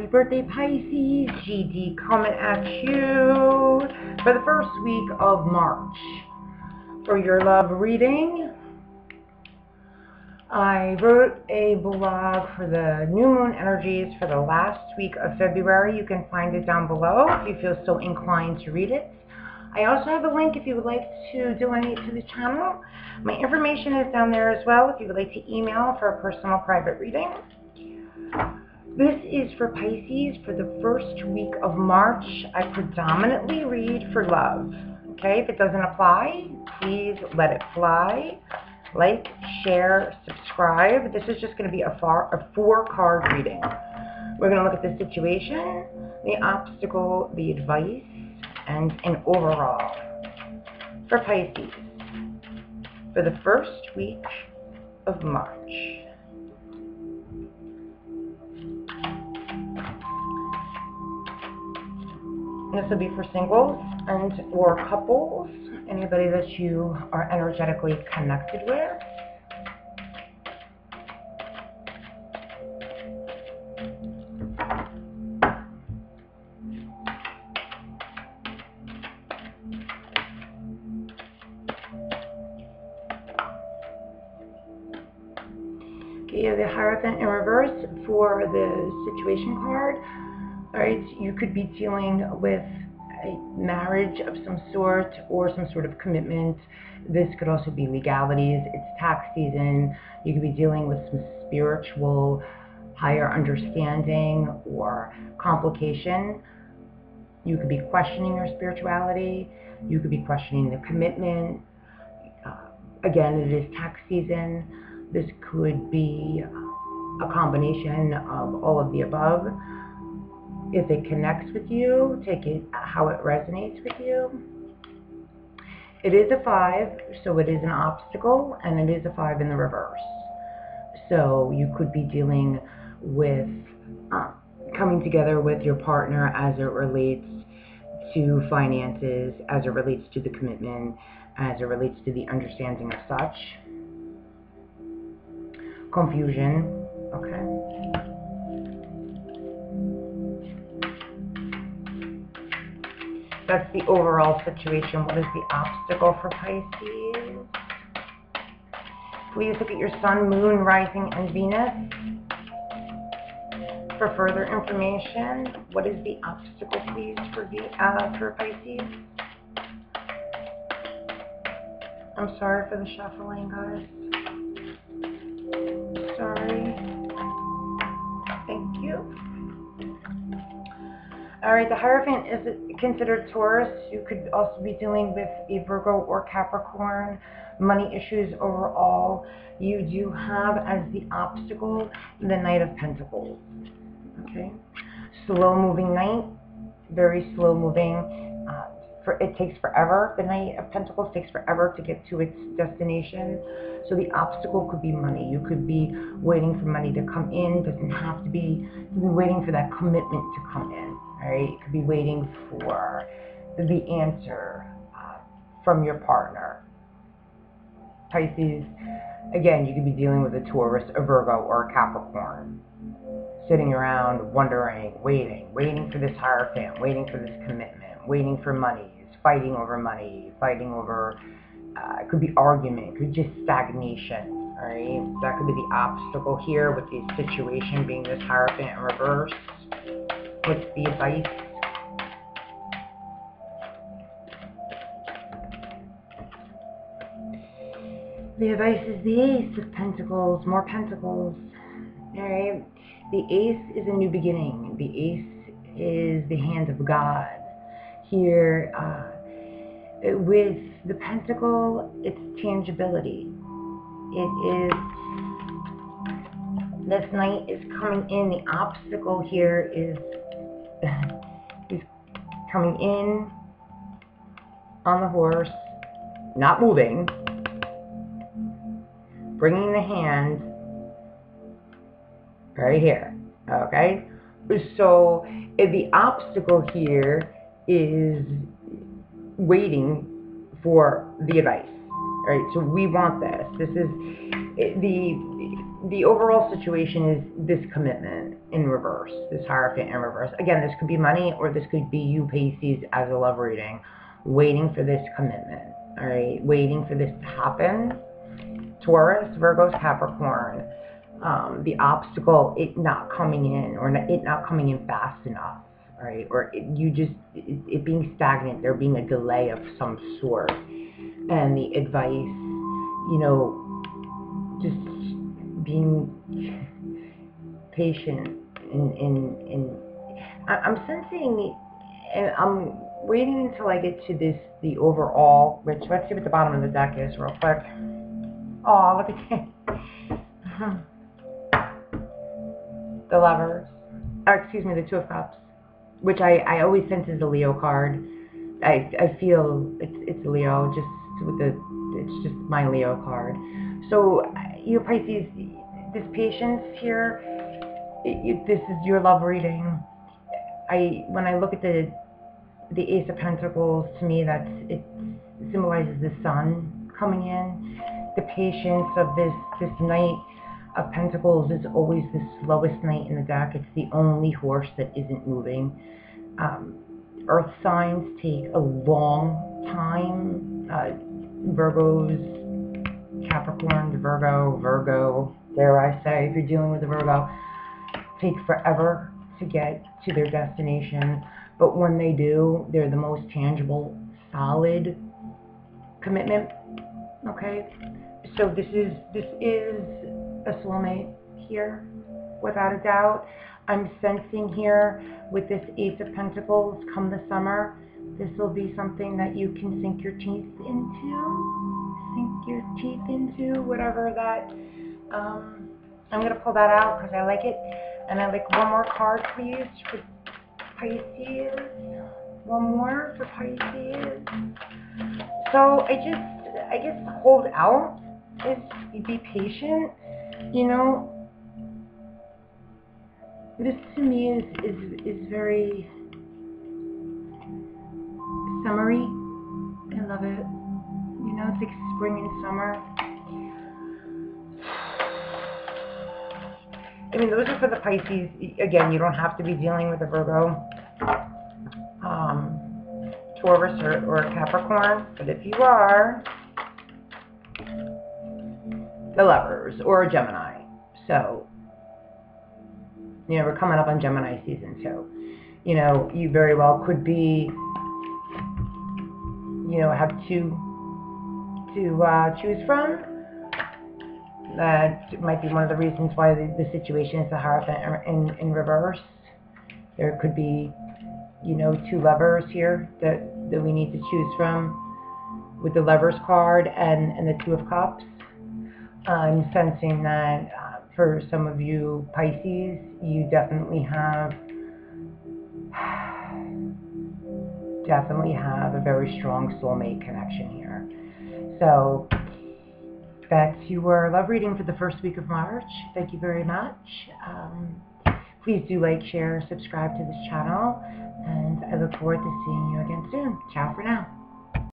Happy birthday, Pisces. GD coming at you for the first week of March. For your love reading, I wrote a blog for the new moon energies for the last week of February. You can find it down below if you feel so inclined to read it. I also have a link if you would like to donate to the channel. My information is down there as well if you would like to email for a personal private reading. This is for Pisces for the first week of March. I predominantly read for love. Okay, if it doesn't apply, please let it fly. Like, share, subscribe. This is just going to be a, far, a four card reading. We're going to look at the situation, the obstacle, the advice, and an overall for Pisces for the first week of March. This will be for singles and or couples, anybody that you are energetically connected with. Okay, you have the Hierophant in reverse for the situation card. Right, you could be dealing with a marriage of some sort or some sort of commitment. This could also be legalities. It's tax season. You could be dealing with some spiritual higher understanding or complication. You could be questioning your spirituality. You could be questioning the commitment. Uh, again, it is tax season. This could be a combination of all of the above if it connects with you, take it how it resonates with you. It is a five, so it is an obstacle, and it is a five in the reverse. So you could be dealing with uh, coming together with your partner as it relates to finances, as it relates to the commitment, as it relates to the understanding of such. Confusion, okay? That's the overall situation. What is the obstacle for Pisces? Please look at your sun, moon, rising, and Venus. For further information, what is the obstacle, please, for, uh, for Pisces? I'm sorry for the shuffling, guys. All right, the Hierophant is considered Taurus. You could also be dealing with a Virgo or Capricorn, money issues overall. You do have as the obstacle the Knight of Pentacles. Okay, slow moving knight, very slow moving. Uh, for, it takes forever. The Knight of Pentacles takes forever to get to its destination. So the obstacle could be money. You could be waiting for money to come in. Doesn't have to be. You could be waiting for that commitment to come in. Right? You could be waiting for the answer uh, from your partner. Pisces, again, you could be dealing with a Taurus, a Virgo, or a Capricorn. Sitting around wondering, waiting, waiting for this Hierophant, waiting for this commitment, waiting for money, fighting over money, fighting over, uh, it could be argument, it could be just stagnation, alright? That could be the obstacle here with the situation being this Hierophant in reverse. What's the advice? The advice is the Ace of Pentacles, more Pentacles. Alright? The Ace is a new beginning. The Ace is the hand of God. Here, uh, with the Pentacle, it's tangibility. It is this knight is coming in. The obstacle here is He's coming in on the horse, not moving, bringing the hand right here. Okay? So eh, the obstacle here is waiting for the advice. right? so we want this. This is the the overall situation is this commitment in reverse, this Hierophant in reverse. Again, this could be money, or this could be you, Pisces, as a love reading, waiting for this commitment. All right, waiting for this to happen. Taurus, Virgos, Capricorn. Um, the obstacle, it not coming in, or not, it not coming in fast enough, right? Or it, you just it, it being stagnant, there being a delay of some sort, and the advice, you know, just being patient in in in. I, I'm sensing, and I'm waiting until I get to this the overall. Which let's see what the bottom of the deck is real quick. Oh, look at that. the lovers. Or excuse me, the two of cups, which I I always sense is a Leo card. I I feel it's it's Leo just with the it's just my Leo card. So you Pisces, this patience here, it, it, this is your love reading. I when I look at the the Ace of Pentacles, to me that's it symbolizes the sun coming in. The patience of this this knight of Pentacles is always the slowest knight in the deck. It's the only horse that isn't moving. Um, earth signs take a long time. Uh, Virgos, Capricorn, Virgo, Virgo, dare I say, if you're dealing with a Virgo, take forever to get to their destination. But when they do, they're the most tangible, solid commitment. Okay? So this is this is a soulmate here, without a doubt. I'm sensing here with this Ace of Pentacles come the summer, this will be something that you can sink your teeth into. Sink your teeth into, whatever that. Um, I'm going to pull that out because I like it. And I like one more card, please, for Pisces. One more for Pisces. So I just, I guess hold out is be patient. You know, this to me is is is very summery. I love it. You know, it's like spring and summer. I mean, those are for the Pisces. Again, you don't have to be dealing with a Virgo, um, Taurus, or, or Capricorn. But if you are, the lovers, or a Gemini. So, you know, we're coming up on Gemini season, so, you know, you very well could be, you know, have two to uh, choose from. That might be one of the reasons why the, the situation is the Hierophant in, in reverse. There could be, you know, two lovers here that, that we need to choose from with the lovers card and, and the two of cups. I'm sensing that uh, for some of you Pisces, you definitely have definitely have a very strong soulmate connection here. So that's your love reading for the first week of March. Thank you very much. Um, please do like, share, subscribe to this channel, and I look forward to seeing you again soon. Ciao for now.